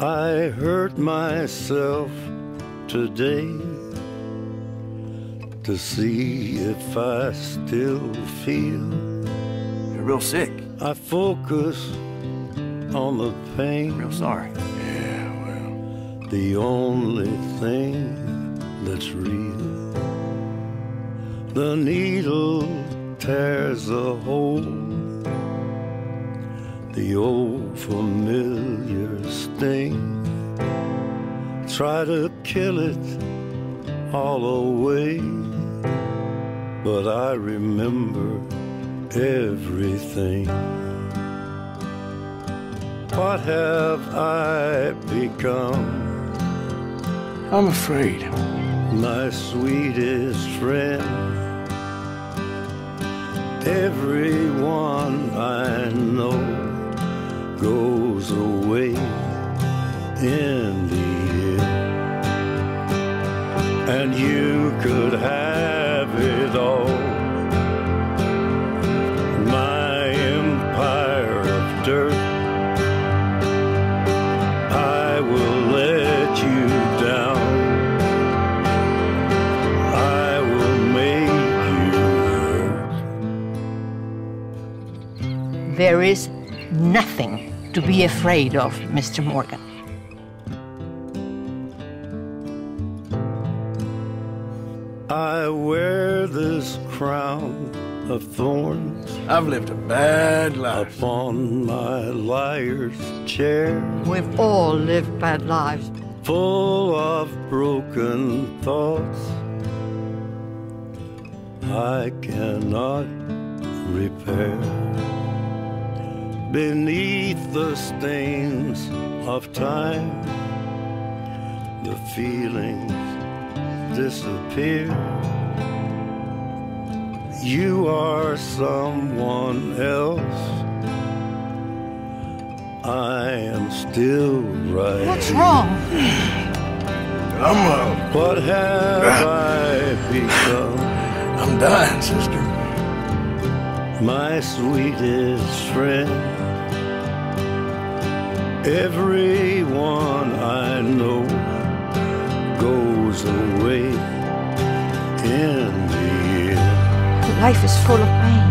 I hurt myself today to see if I still feel. You're real sick. I focus on the pain. Real sorry. Yeah, well, the only thing that's real. The needle tears a hole. The old familiar sting. Try to kill it all away. But I remember everything. What have I become? I'm afraid. My sweetest friend. Everyone And you could have it all. My empire of dirt. I will let you down. I will make you hurt. There is nothing to be afraid of, Mr. Morgan. I wear this crown of thorns I've lived a bad life. upon my liar's chair, We've all lived bad lives. full of broken thoughts. I cannot repair. Beneath the stains of time, the feelings disappear. You are someone else. I am still right. What's wrong? I'm, uh, What have I become? I'm dying, sister. My sweetest friend. Everyone I know goes away in the end. Life is full of pain.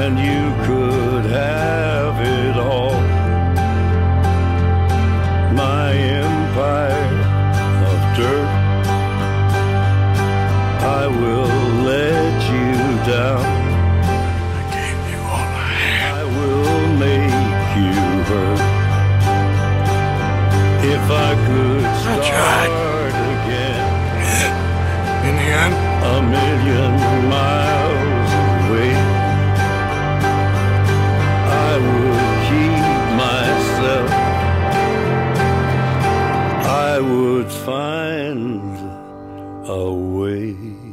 and you could have it all. My empire of dirt, I will let you down. I gave you all I had. I will make you hurt. If I could I tried. start again In the end, a million miles friend away.